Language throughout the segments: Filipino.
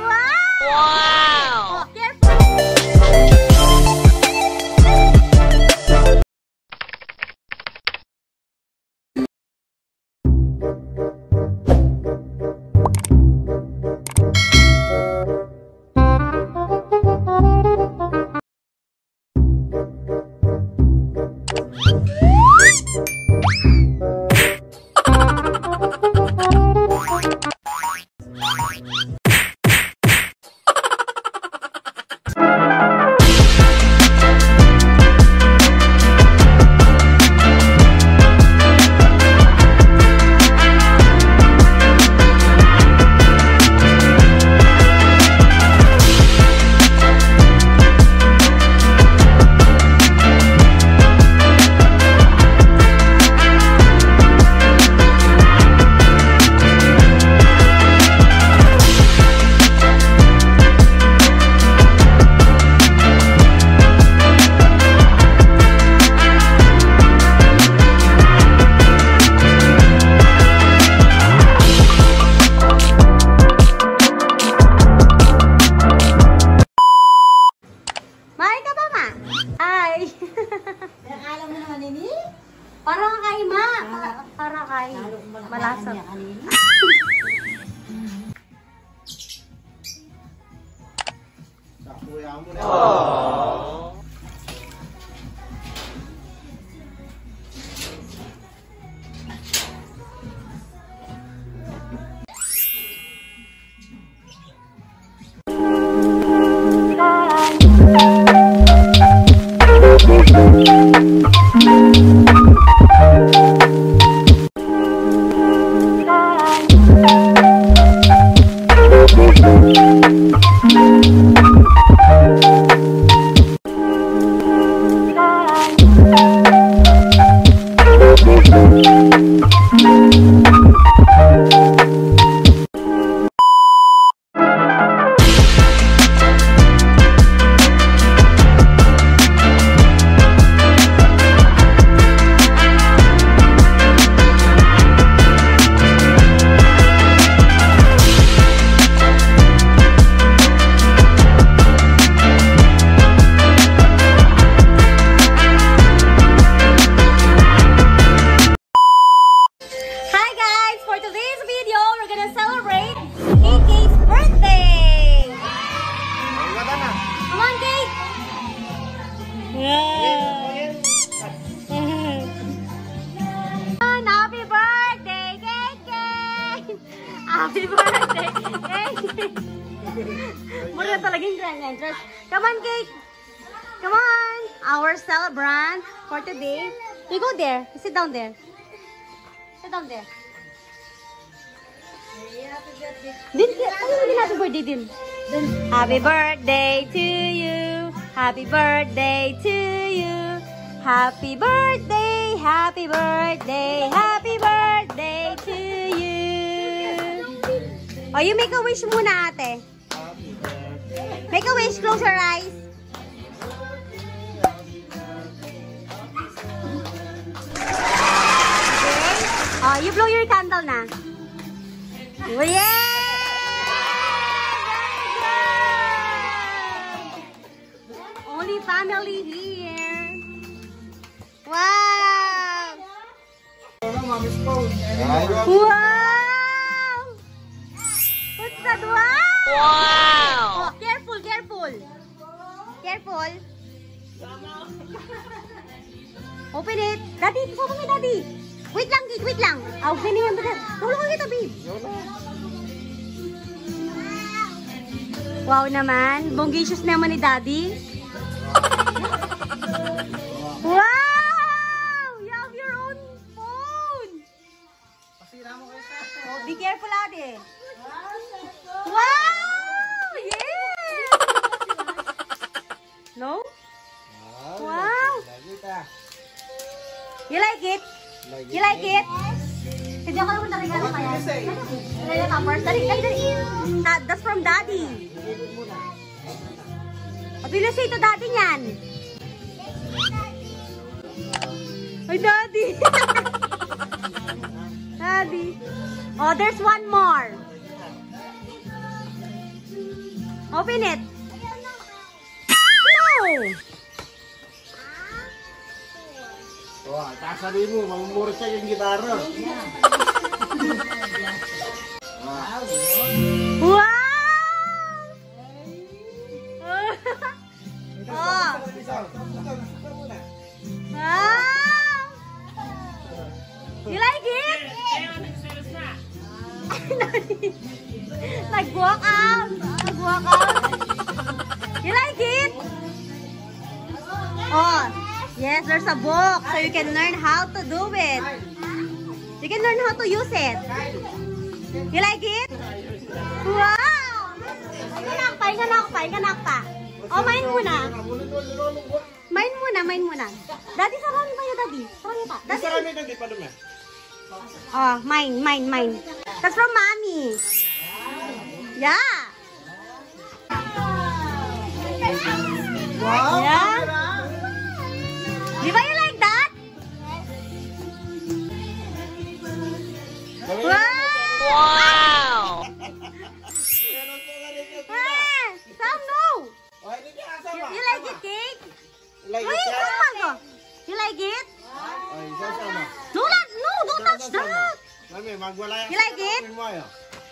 Wow! What's Come on! Our celebrant for today. You go there. Sit down there. Sit down there. Happy birthday? Happy birthday to you. Happy birthday to you. Happy birthday, happy birthday, happy birthday to you. Oh, you make a wish muna, ate. Make a wish, close your eyes. You blow your candle na. Oh, yeah! Only family here. Wow! Wow! What's that? Wow! Wow! Oh, careful, careful. Careful. Open it. Daddy, sama kay daddy. Wait lang, Kate, wait lang. Ah, open niyo yung Tulungan kita, babe. Wow naman. Bongacious naman ni daddy. Wow! You have your own phone. Oh, be careful, ate. Wow! Yeah! No? Wow! You like it? You like it? Hindi ako naman talaga ano kaya. Dali na first. Dali, dali, dali. That- That's from daddy. What will you say to daddy niyan? Ay, daddy! daddy. Oh, there's one more. Open it. Oh, sasabihin mo, mamumura siya yung gitara. Wow! oh. Wow! You like it? Nag-walk out. Nag-walk out. You like it? Oh, yes, there's a book so you can learn how to do it. You can learn how to use it. You like it? Wow! Pahinga na, pahinga na ako, pahinga na ako pa. Oh, main muna. Main muna, main muna. Daddy, sarami kayo, daddy. Sarami pa. Daddy. Sarami di pa dumi. Oh, mine, mine, mine. That's from mommy. Yeah. Wow! Yeah. Di ba you Like Wait, it, come on, go. You like it? Ay, sasama. No, not, no, don't touch that. Mami. You like it?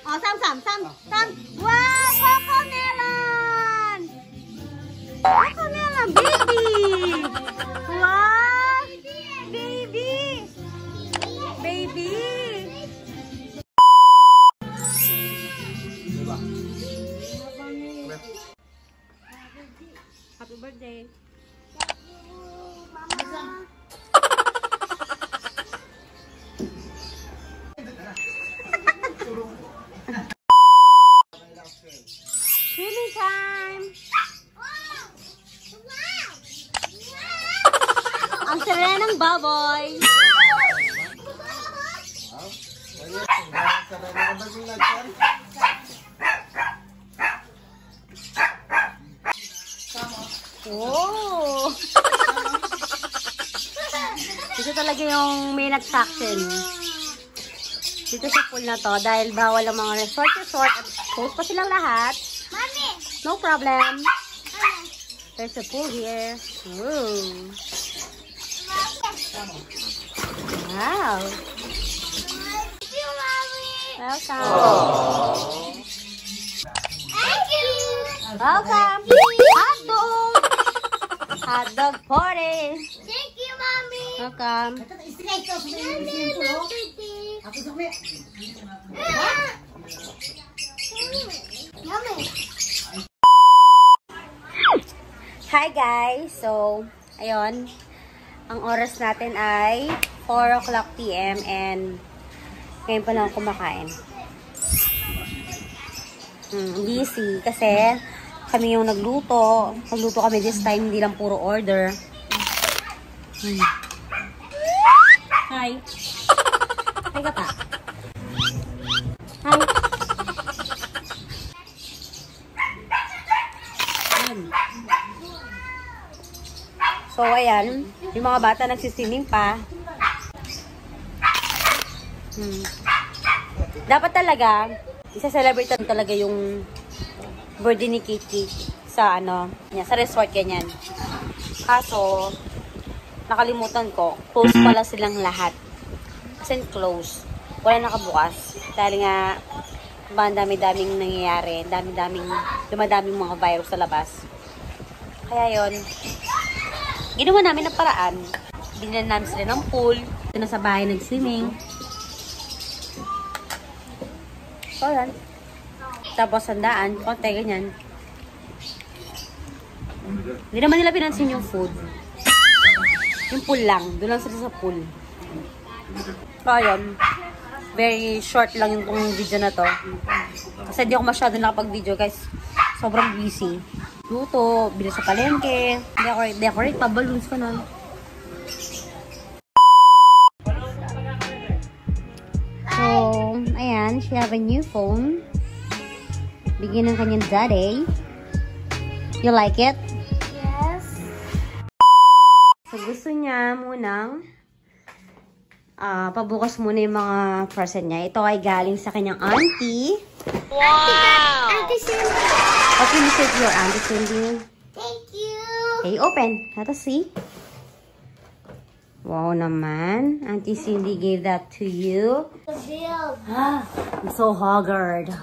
Oh, Sam, Sam, Sam, Sam. Wow, cocomelon! Cocomelon, baby! Wow! Lahat? Oh! Dito talaga yung main attraction. Dito sa pool na to dahil bawal ang mga resort-resort at close pa silang lahat. No problem. There's a pool here. Ooh. Wow. Welcome. Welcome. Hot dog. Hot dog party. Thank you, Mommy. Welcome. Hi guys! So, ayun. Ang oras natin ay 4 o'clock p.m. and ngayon pa lang kumakain. Hmm, busy kasi kami yung nagluto. Nagluto kami this time, hindi lang puro order. Hmm. Hi! Hi ka pa. Hi! So, ayan. Yung mga bata nagsiswimming pa. Hmm. Dapat talaga, isa-celebrate talaga yung birthday ni Kiki sa ano, niya, sa resort ganyan. Kaso, nakalimutan ko, close pala silang lahat. As in close. Wala nakabukas. Dahil nga, ba, ang dami-daming nangyayari. ang Dami-daming, dumadaming mga virus sa labas. Kaya yon ginawa namin ng paraan. Binila namin sila ng pool. Ito na sa bahay nag-swimming. So, yan. Tapos sandaan, konti, ganyan. Hindi naman nila pinansin yung food. Yung pool lang. Doon lang sila sa pool. So, ayun. Very short lang yung tong video na to. Kasi di ako masyado nakapag-video, guys. Sobrang busy. Luto, bili sa palengke, decorate, decorate pa, balloons pa nun. She have a new phone. Bigyan ng kanyang daddy. You like it? Yes. So, gusto niya munang Ah, pabukas muna yung mga present niya. Ito ay galing sa kanyang auntie. Auntie Cindy. You say to your auntie, Cindy? Thank you. Okay, open. Let us see. Wow naman. Auntie Cindy gave that to you. I'm so haggard.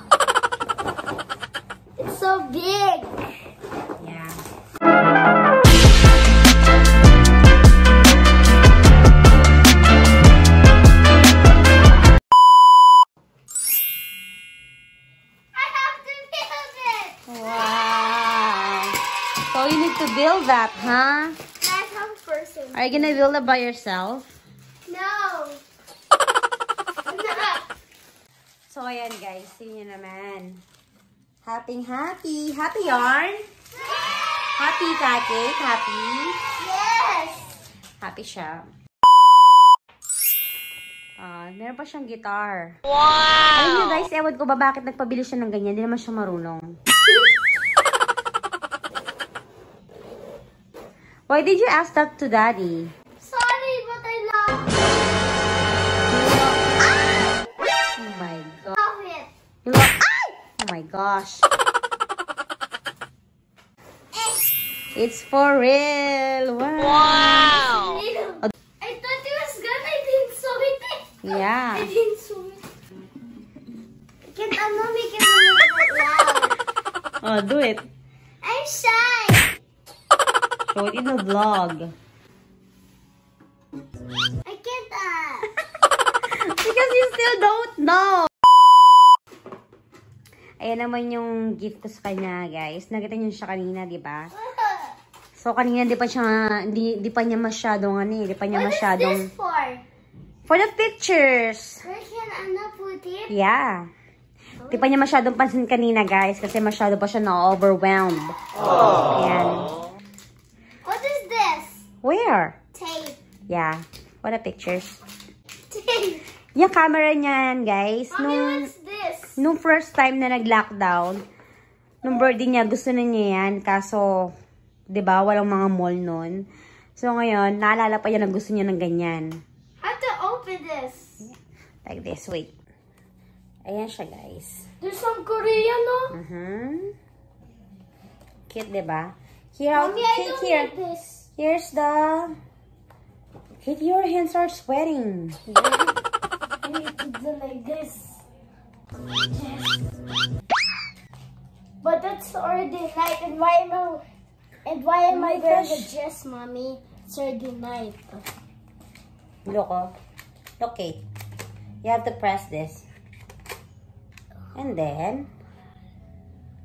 It's so big. Yeah. I have to build it. Wow. So you need to build that, huh? Are you gonna build it by yourself? No. So ayan guys, see nyo naman. Happy, happy. Happy yarn? Happy ka, Kate? Happy? yes. Happy siya. Ah, meron pa siyang guitar. Wow. Alam niyo guys, ewan ko ba bakit nagpabili siya ng ganyan. Hindi naman siya marunong. Why did you ask that to daddy? Sorry, but I love Oh my god. love it. You love Ay! Oh my gosh. It's for real. Wow. Little. I thought it was gonna. I didn't sew it. Yeah. I didn't sew it. Can ano make it a little bit loud? Oh, do it. In the vlog. I can't. Uh, Because you still don't know. Ayan naman yung gift ko sa kanya, guys. Nakita niyo siya kanina, di ba? So, kanina di pa siya, di, di pa niya masyadong, ano eh, di pa niya what is masyadong, this for? for the pictures. Where can Anna put it? Yeah. Di pa niya masyadong pansin kanina, guys, kasi masyado pa siya na-overwhelmed. Ayan. Where? Tape. Yeah. What the pictures? Tape. Yung camera niyan, guys, Mommy, nung, what's this? nung first time na nag-lockdown, nung birthday niya, gusto na niya yan, kaso, di ba, walang mga mall nun. So, ngayon, naalala pa niya na gusto niya ng ganyan. How to open this? Like this, wait. Ayan siya, guys. There's some Korean, no? Uh-huh. Cute, di ba? Here, Mommy, I don't here. need this. Here's the... Kate, your hands are sweating. I need to do like this. But that's already night, and why am I, and why am oh I wearing a dress, mommy? It's already night. Look, oh. Look, Kate. You have to press this. And then...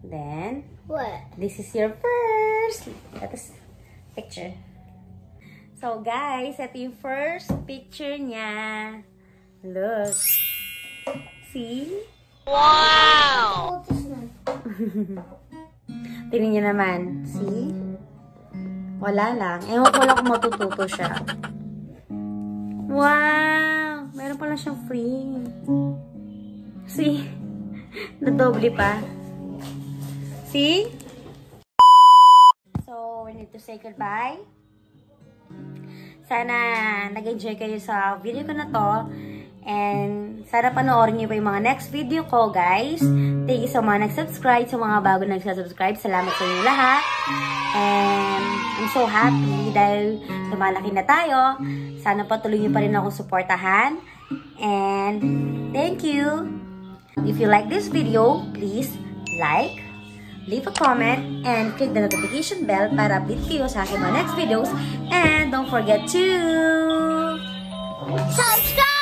Then... What? This is your first. That is picture. So, guys, ito yung first picture niya. Look. See? One. Tingnan niyo naman. See? Wala lang. Ewan ko lang kung matututo siya. Wow! Meron pala siyang free. See? Nadoble pa. See? So, need to say goodbye. Sana nag-enjoy kayo sa video ko na to. And sana panoorin niyo pa yung mga next video ko, guys. Thank you sa mga nag-subscribe, sa mga bago nag-subscribe. Salamat sa inyo lahat. And I'm so happy dahil lumalaki na tayo. Sana patuloy niyo pa rin ako suportahan. And thank you. If you like this video, please like, leave a comment, and click the notification bell para update kayo sa aking mga next videos. And don't forget to... Subscribe!